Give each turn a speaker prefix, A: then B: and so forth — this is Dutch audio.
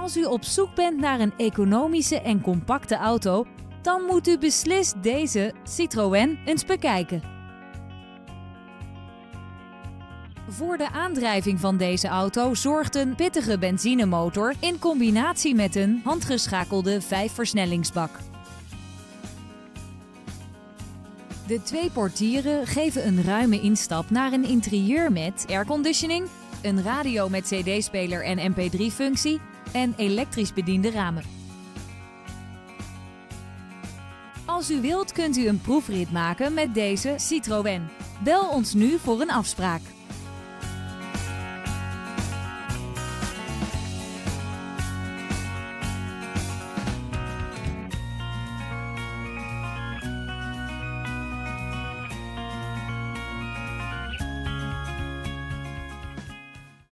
A: Als u op zoek bent naar een economische en compacte auto, dan moet u beslist deze Citroën eens bekijken. Voor de aandrijving van deze auto zorgt een pittige benzinemotor in combinatie met een handgeschakelde 5-versnellingsbak. De twee portieren geven een ruime instap naar een interieur met airconditioning, een radio met cd-speler en mp3-functie en elektrisch bediende ramen. Als u wilt kunt u een proefrit maken met deze Citroën. Bel ons nu voor een afspraak.